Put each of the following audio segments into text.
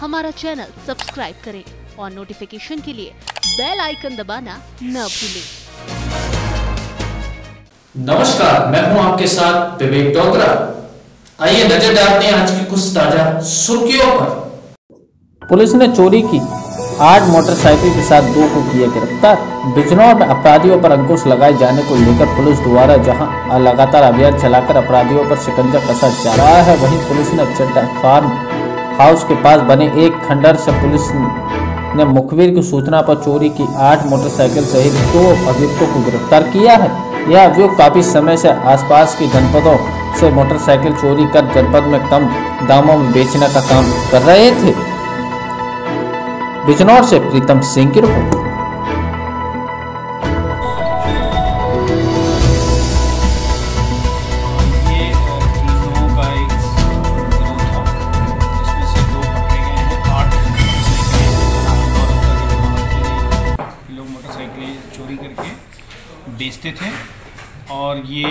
हमारा channel subscribe करें और नोटिफिकेशन के लिए बेल आइकन दबाना न भूलें। नमस्कार मैं हूँ आपके साथ विवेक डोगरा आइए नज़र डालते हैं आज की कुछ ताज़ा सुर्खियों पर। पुलिस ने चोरी की। आठ मोटरसाइकिल के साथ दो को किया गिरफ़्तार। बिजनौर में अपराधियों पर अंकुश लगाए जाने को लेकर पुलिस द्वारा जहाँ लगातार अभियान चलाकर अपराधियों पर शिकंजा कसा जा रहा है वहीं पुलिस ने चड्डा फार्म हाउस के पास बने एक खंडर से पुलिस ने मुखबिर की सूचना पर चोरी की आठ मोटरसाइकिल सहित दो अभियुक्तों को गिरफ़्तार किया है। यह अभियुक्त काफ़ी समय से आसपास के जनपदों से मोटरसाइकिल चोरी कर जनपद में कम दामों में बेचने का काम कर रहे थे। बिजनौर से प्रीतम सिंह की रिपोर्ट। बेचते थे और ये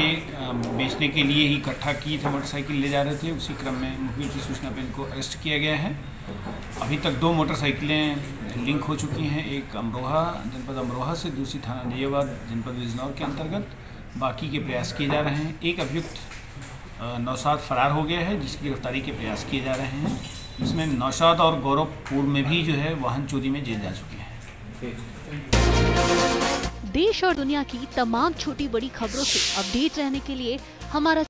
बेचने के लिए ही इकट्ठा किए थे मोटरसाइकिल ले जा रहे थे। उसी क्रम में मुखबिर की सूचना पर इनको अरेस्ट किया गया है। अभी तक दो मोटरसाइकिलें लिंक हो चुकी हैं। एक अमरोहा, जनपद अमरोहा से दूसरी थाना नैयाबाद जनपद बिजनौर के अंतर्गत। बाकी के प्रयास किए जा रहे हैं। एक अभियुक्त नौशाद फरार हो गया है, जिसकी गिरफ्तारी के प्रयास किए जा रहे हैं। इसमें नौशाद और गौरवपुर में भी जो है वाहन चोरी में जेल जा चुके हैं। देश और दुनिया की तमाम छोटी बड़ी खबरों से अपडेट रहने के लिए हमारा